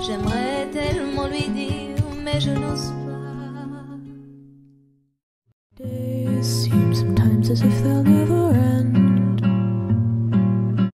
J'aimerais tellement lui dire, mais je n'ose pas.